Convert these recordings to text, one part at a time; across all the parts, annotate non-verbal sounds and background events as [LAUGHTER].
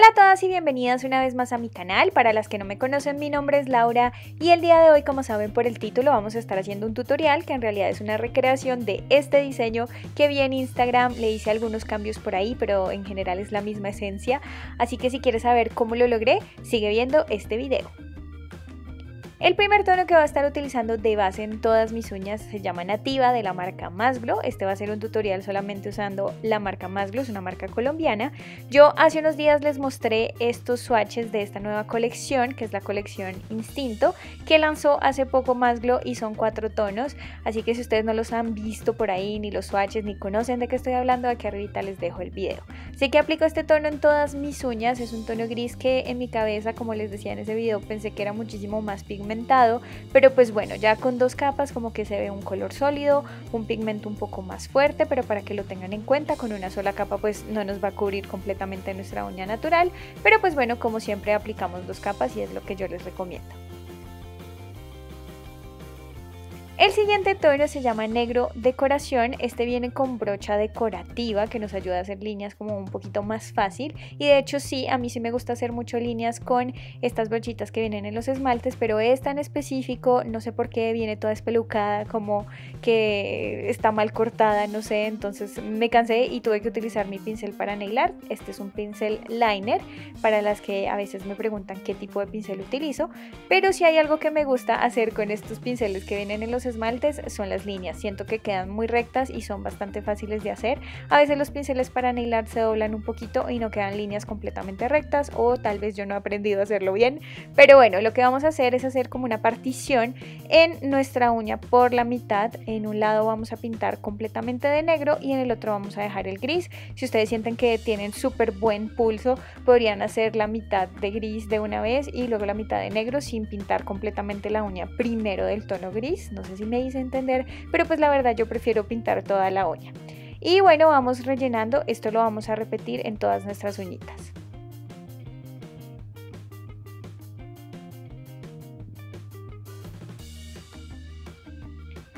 Hola a todas y bienvenidas una vez más a mi canal. Para las que no me conocen, mi nombre es Laura y el día de hoy, como saben por el título, vamos a estar haciendo un tutorial que en realidad es una recreación de este diseño que vi en Instagram. Le hice algunos cambios por ahí, pero en general es la misma esencia. Así que si quieres saber cómo lo logré, sigue viendo este video. El primer tono que voy a estar utilizando de base en todas mis uñas se llama Nativa de la marca Masglo. Este va a ser un tutorial solamente usando la marca Masglo, es una marca colombiana. Yo hace unos días les mostré estos swatches de esta nueva colección, que es la colección Instinto, que lanzó hace poco Masglo y son cuatro tonos. Así que si ustedes no los han visto por ahí, ni los swatches, ni conocen de qué estoy hablando, aquí arriba les dejo el video. Así que aplico este tono en todas mis uñas, es un tono gris que en mi cabeza, como les decía en ese video, pensé que era muchísimo más pigmentado pero pues bueno, ya con dos capas como que se ve un color sólido, un pigmento un poco más fuerte, pero para que lo tengan en cuenta, con una sola capa pues no nos va a cubrir completamente nuestra uña natural, pero pues bueno, como siempre aplicamos dos capas y es lo que yo les recomiendo. El siguiente tono se llama negro decoración, este viene con brocha decorativa que nos ayuda a hacer líneas como un poquito más fácil. Y de hecho sí, a mí sí me gusta hacer mucho líneas con estas brochitas que vienen en los esmaltes, pero esta en específico no sé por qué viene toda espelucada, como que está mal cortada, no sé, entonces me cansé y tuve que utilizar mi pincel para nail art, este es un pincel liner para las que a veces me preguntan qué tipo de pincel utilizo, pero si hay algo que me gusta hacer con estos pinceles que vienen en los esmaltes son las líneas. Siento que quedan muy rectas y son bastante fáciles de hacer. A veces los pinceles para nail art se doblan un poquito y no quedan líneas completamente rectas o tal vez yo no he aprendido a hacerlo bien. Pero bueno, lo que vamos a hacer es hacer como una partición en nuestra uña por la mitad. En un lado vamos a pintar completamente de negro y en el otro vamos a dejar el gris. Si ustedes sienten que tienen súper buen pulso, podrían hacer la mitad de gris de una vez y luego la mitad de negro sin pintar completamente la uña primero del tono gris. No sé si me hice entender, pero pues la verdad yo prefiero pintar toda la uña. Y bueno, vamos rellenando, esto lo vamos a repetir en todas nuestras uñitas.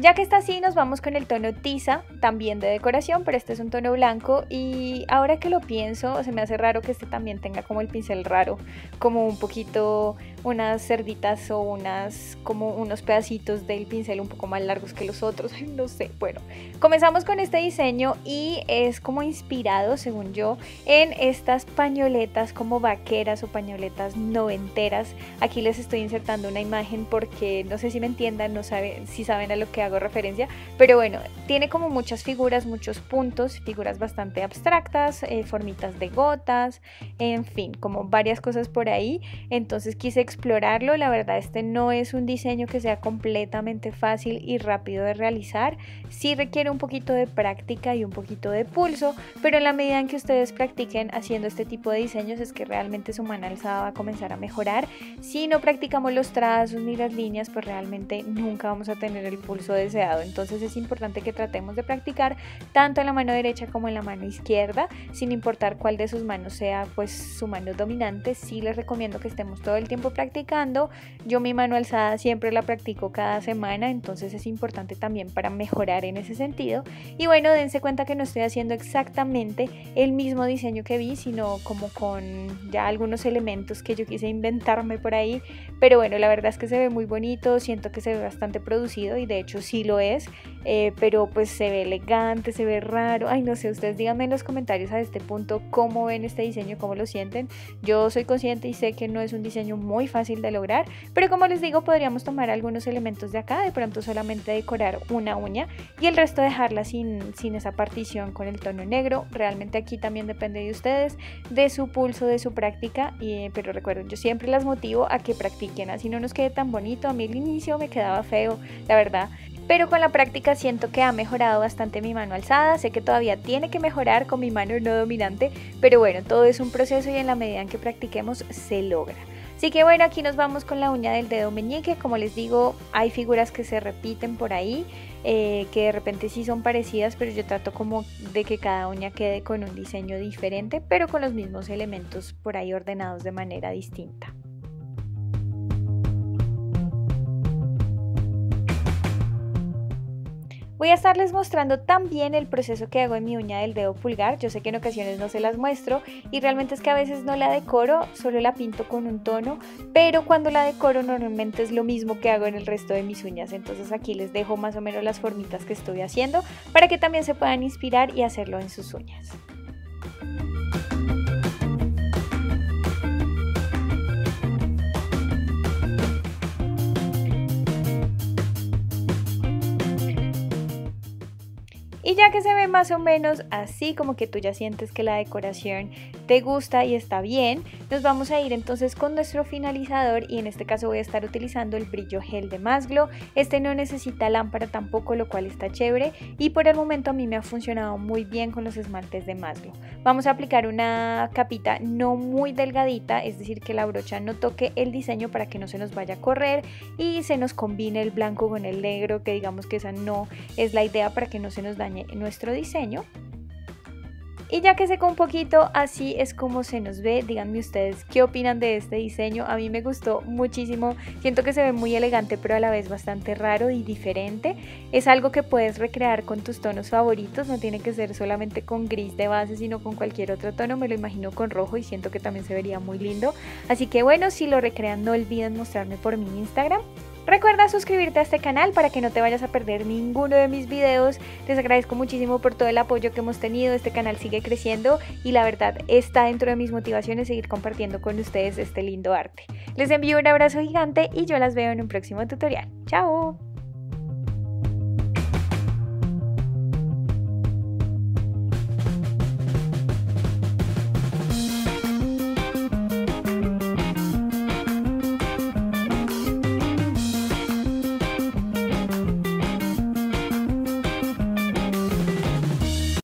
Ya que está así, nos vamos con el tono tiza, también de decoración, pero este es un tono blanco y ahora que lo pienso, se me hace raro que este también tenga como el pincel raro, como un poquito unas cerditas o unas como unos pedacitos del pincel un poco más largos que los otros, [LAUGHS] no sé. Bueno, comenzamos con este diseño y es como inspirado, según yo, en estas pañoletas como vaqueras o pañoletas noventeras. Aquí les estoy insertando una imagen porque no sé si me entiendan, no saben si saben a lo que hago referencia, pero bueno, tiene como muchas figuras, muchos puntos, figuras bastante abstractas, eh, formitas de gotas, en fin, como varias cosas por ahí. Entonces quise explorarlo. La verdad, este no es un diseño que sea completamente fácil y rápido de realizar. Sí requiere un poquito de práctica y un poquito de pulso, pero en la medida en que ustedes practiquen haciendo este tipo de diseños es que realmente su mano alzada va a comenzar a mejorar. Si no practicamos los trazos ni las líneas, pues realmente nunca vamos a tener el pulso deseado. Entonces es importante que tratemos de practicar tanto en la mano derecha como en la mano izquierda, sin importar cuál de sus manos sea pues su mano dominante. Sí les recomiendo que estemos todo el tiempo practicando. Yo mi mano alzada siempre la practico cada semana, entonces es importante también para mejorar en ese sentido. Y bueno, dense cuenta que no estoy haciendo exactamente el mismo diseño que vi, sino como con ya algunos elementos que yo quise inventarme por ahí. Pero bueno, la verdad es que se ve muy bonito, siento que se ve bastante producido y de hecho sí lo es, eh, pero pues se ve elegante, se ve raro. Ay, no sé, ustedes díganme en los comentarios a este punto cómo ven este diseño, cómo lo sienten. Yo soy consciente y sé que no es un diseño muy fácil de lograr, pero como les digo, podríamos tomar algunos elementos de acá, de pronto solamente decorar una uña y el resto dejarla sin, sin esa partición con el tono negro. Realmente aquí también depende de ustedes, de su pulso, de su práctica, y, pero recuerden, yo siempre las motivo a que practiquen, así no nos quede tan bonito. A mí el inicio me quedaba feo, la verdad pero con la práctica siento que ha mejorado bastante mi mano alzada, sé que todavía tiene que mejorar con mi mano no dominante, pero bueno, todo es un proceso y en la medida en que practiquemos se logra. Así que bueno, aquí nos vamos con la uña del dedo meñique. Como les digo, hay figuras que se repiten por ahí, eh, que de repente sí son parecidas, pero yo trato como de que cada uña quede con un diseño diferente, pero con los mismos elementos por ahí ordenados de manera distinta. Voy a estarles mostrando también el proceso que hago en mi uña del dedo pulgar. Yo sé que en ocasiones no se las muestro y realmente es que a veces no la decoro, solo la pinto con un tono, pero cuando la decoro normalmente es lo mismo que hago en el resto de mis uñas. Entonces aquí les dejo más o menos las formitas que estoy haciendo para que también se puedan inspirar y hacerlo en sus uñas. Y ya que se ve más o menos así, como que tú ya sientes que la decoración te gusta y está bien, nos vamos a ir entonces con nuestro finalizador y en este caso voy a estar utilizando el brillo gel de Masglo. Este no necesita lámpara tampoco, lo cual está chévere y por el momento a mí me ha funcionado muy bien con los esmaltes de Masglo. Vamos a aplicar una capita no muy delgadita, es decir, que la brocha no toque el diseño para que no se nos vaya a correr y se nos combine el blanco con el negro, que digamos que esa no es la idea para que no se nos dañe nuestro diseño. Y ya que seco un poquito, así es como se nos ve. Díganme ustedes qué opinan de este diseño. A mí me gustó muchísimo. Siento que se ve muy elegante, pero a la vez bastante raro y diferente. Es algo que puedes recrear con tus tonos favoritos. No tiene que ser solamente con gris de base, sino con cualquier otro tono. Me lo imagino con rojo y siento que también se vería muy lindo. Así que bueno, si lo recrean, no olviden mostrarme por mi Instagram. Recuerda suscribirte a este canal para que no te vayas a perder ninguno de mis videos. Les agradezco muchísimo por todo el apoyo que hemos tenido. Este canal sigue creciendo y la verdad está dentro de mis motivaciones seguir compartiendo con ustedes este lindo arte. Les envío un abrazo gigante y yo las veo en un próximo tutorial. ¡Chao!